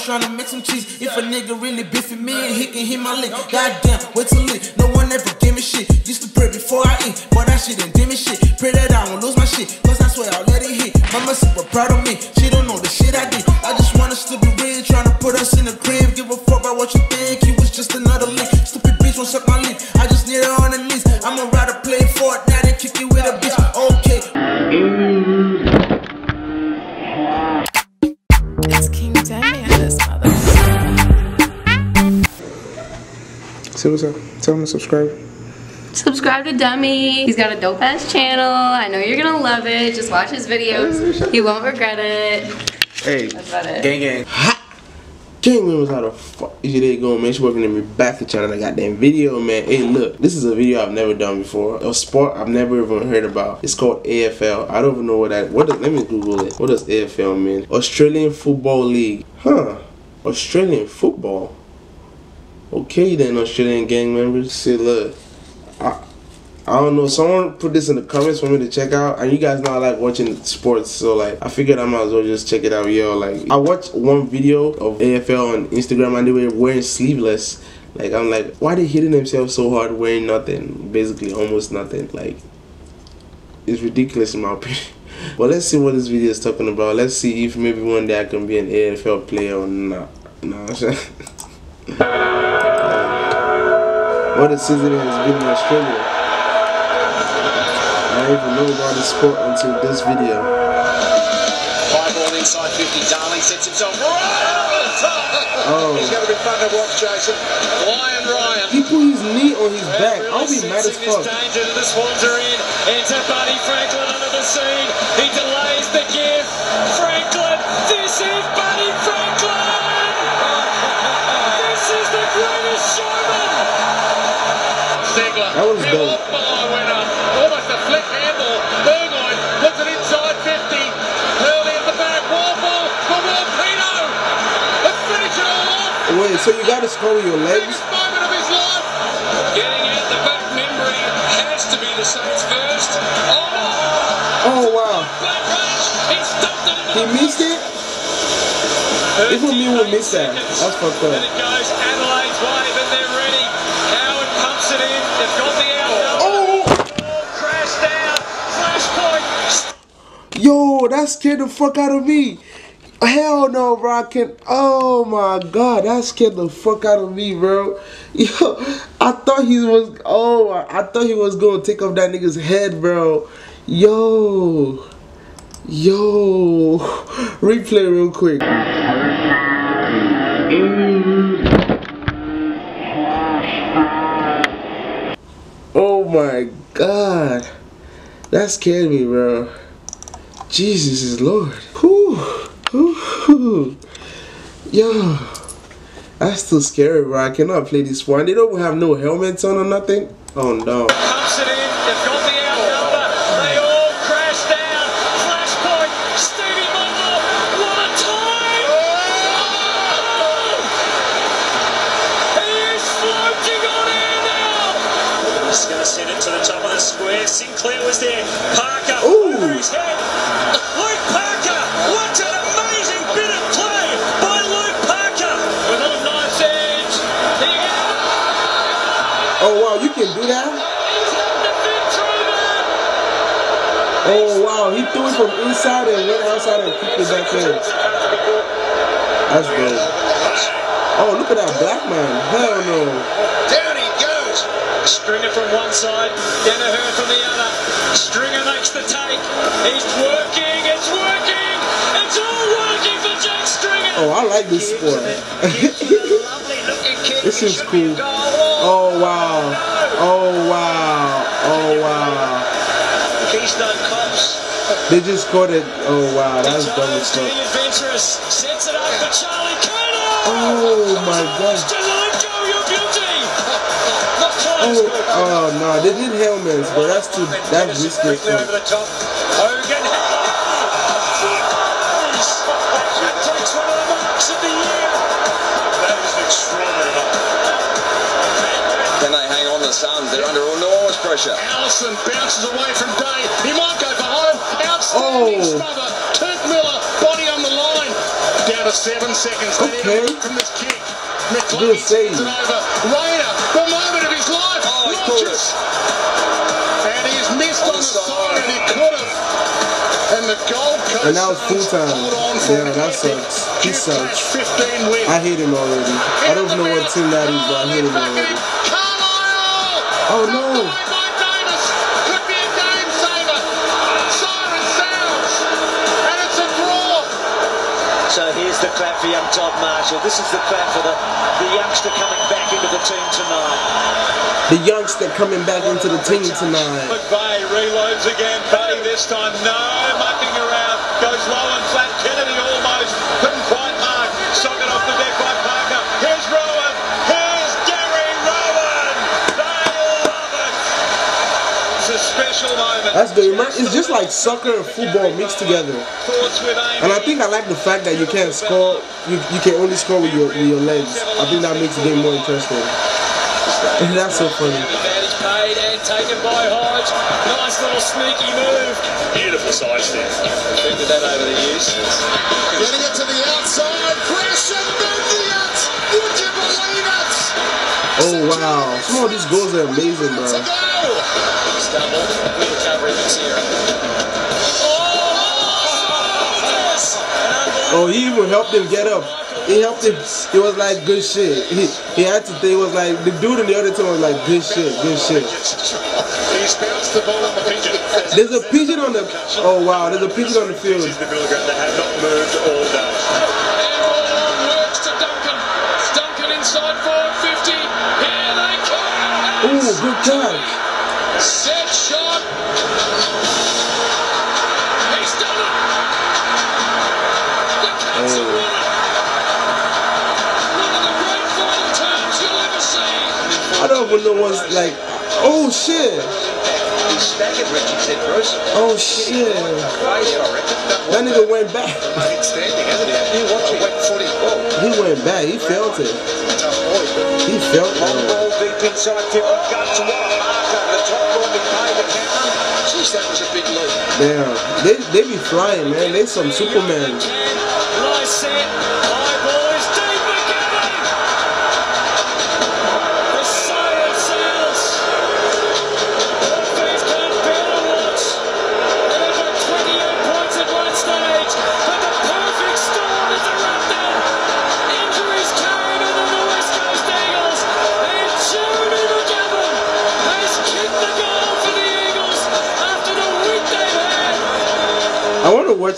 Trying to make some cheese. If a nigga really biffing me he can hit my lick. Goddamn, wait till lit. No one ever give me shit. Used to pray before I eat, but that shit ain't dimmy shit. Pray that I won't lose my shit, cause I swear I'll let it hit. Mama super proud of me. She don't know the shit I did. I just want us to be real, trying to put us in the crib. Give a fuck about what you think. He was just another lick. Stupid bitch won't suck my lip. I just need her on the list. I'ma rather play Say what's up. Tell him to subscribe. Subscribe to Dummy. He's got a dope ass channel. I know you're gonna love it. Just watch his videos. You won't regret it. Hey, That's about it. gang gang. Ha! Gang members, how the fuck is your day going, man? She working in me back to channel. I got that goddamn video, man. Hey, look, this is a video I've never done before. A sport I've never even heard about. It's called AFL. I don't even know what that. What does? Let me Google it. What does AFL mean? Australian Football League. Huh? Australian football. Okay then, Australian gang members. See, look. I, I don't know. Someone put this in the comments for me to check out, and you guys know I like watching sports, so like I figured I might as well just check it out, yo. Like I watched one video of AFL on Instagram, and they were wearing sleeveless. Like I'm like, why they hitting themselves so hard wearing nothing? Basically, almost nothing. Like it's ridiculous in my opinion. But let's see what this video is talking about. Let's see if maybe one day I can be an AFL player or not. Nah. what a season it has been in Australia. I didn't even know about this sport until this video. High ball inside 50. Darling sets himself right over the top. Oh. He's going to be fun to watch, Jason. Liam Ryan. He put his knee on his back. I'll be mad as fuck. This danger to the Swans are in. Enter Buddy Franklin under the scene. Ziegler. That was the dope. off below winner. Almost a flick handball. Burgoyne puts it inside 50. Hurley at the back. Wall ball for Warpino. Let's finish it all off. Wait, so you gotta score with your legs? To. Oh wow. He missed it? Even me would miss that. That's fucked And it goes Adelaide's but they're ready. Howard pumps it in. They've got the That scared the fuck out of me. Hell no, bro. I can't. Oh my god, that scared the fuck out of me, bro. Yo, I thought he was. Oh, I thought he was gonna take off that nigga's head, bro. Yo, yo. Replay real quick. Oh my god, that scared me, bro. Jesus is Lord. Whew. Whew. Yo. That's too scary, bro. I cannot play this one. They don't have no helmets on or nothing. Oh no. Oh wow, he threw it from inside and went outside and kicked it back in. That's good. Oh, look at that black man. Hell no. Down he goes. Stringer from one side, Daniher from the other. Stringer makes the take. He's working. It's working. It's all working for Jake Stringer. Oh, I like this sport. This is cool. Oh wow. Oh wow. Oh wow. They just scored it. Oh wow, that's dumb as fuck. Oh my god. Oh, oh no, they did helmets, but that's too that's risky. They're under enormous pressure. Allison bounces away from Day. He might go for home. Outstanding Oh. smother. Touk Miller, body on the line. Down to seven seconds. They Okay. from this kick. McLean save. it over. Rayner, the moment of his life. Oh, he launches. And he's missed on the side. and He could have. And the Gold Coast And that was full time. on Yeah, that sucks. He sucks. 15 win. I hate him already. I don't know what team that is, but I oh, hate him already. Carlisle! Oh no! Knocked away by Davis. Could be a game saver. Siren sounds. And it's a draw. So here's the clap for young Todd Marshall. This is the clap for the, the youngster coming back into the team tonight. The youngster coming back into the team tonight. McVeigh reloads again. Buddy this time. No mucking around. Goes low and flat. Kennedy almost. Couldn't quite mark. Socket off the deck by That's the remind. It's just like soccer and football mixed together. Thoughts with Amy. And I think I like the fact that you can't score. You, you can only score with your with your legs. I think that makes the game more interesting. That's so funny. Advantage paid and taken by Hodge. Nice little sneaky move. Beautiful side step. Perfected that over the years. Getting it to the outside. Pressure. Bendiat. Would you believe it? Oh wow! Some of these goals are amazing, bro. To go. Stumble. Good recovery from Sierra. Oh, he even helped him get up. He helped him. It was like good shit. He he had to. It was like the dude in the other team was like good shit, good shit. He's bounced the on the pigeon. There's a pigeon on the. Oh wow! There's a pigeon on the field. Come. Ooh, good catch. Set shot. He's done it. The have won it. One of the great final turns you'll ever see. I don't even know what's like. Oh shit! He's staggered, Richie said, Bruce. Oh shit! Crazy, I reckon. That nigga went back. He? You watch it. Wet footy. Oh, He went back. He felt it. He felt it. Ball deep inside tip of guts. What a mark over the top. Ball be paid to Jeez, that was a big lead. Damn. They they be flying, man. They some Superman. Nice set.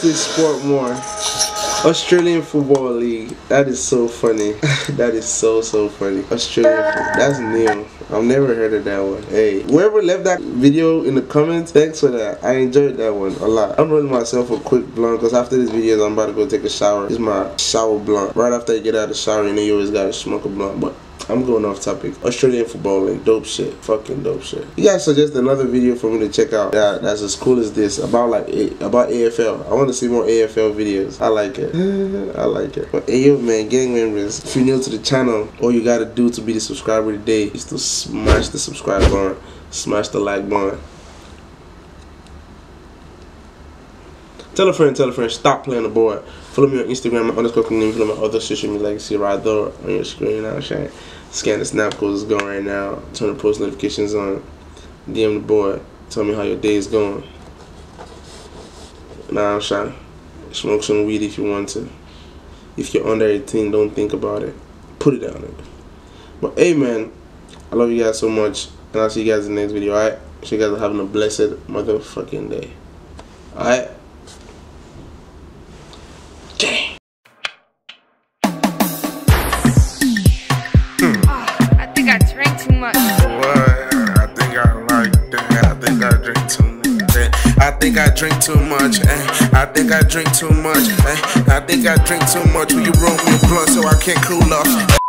This sport more. Australian Football League. That is so funny. that is so so funny. Australian. That's new. I've never heard of that one. Hey, whoever left that video in the comments, thanks for that. I enjoyed that one a lot. I'm rolling myself a quick blunt because after this video, I'm about to go take a shower. This is my shower blunt. Right after I get out of the shower, you know you always gotta smoke a blunt, but. I'm going off topic. Australian football league, dope shit, fucking dope shit. You guys suggest another video for me to check out that that's as cool as this about like about AFL. I want to see more AFL videos. I like it. I like it. But hey yo man, gang members, if you're new to the channel, all you gotta do to be the subscriber today is to smash the subscribe button, smash the like button. Tell a friend, tell a friend, stop playing the board. Follow me on Instagram, underscore name, follow my other social media you see right there on your screen now, Shane. Scan the snap codes is going right now. Turn the post notifications on. DM the boy. Tell me how your day is going. Nah, I'm shy. Smoke some weed if you want to. If you're under 18, don't think about it. Put it down. But hey, man, I love you guys so much, and I'll see you guys in the next video. Alright, so you guys are having a blessed motherfucking day. Alright. Much. What? I think I like that. I think I drink too much. eh. I think I drink too much. Eh. I think I drink too much. Eh. I think I drink too much. Will you roll me a blunt so I can't cool off?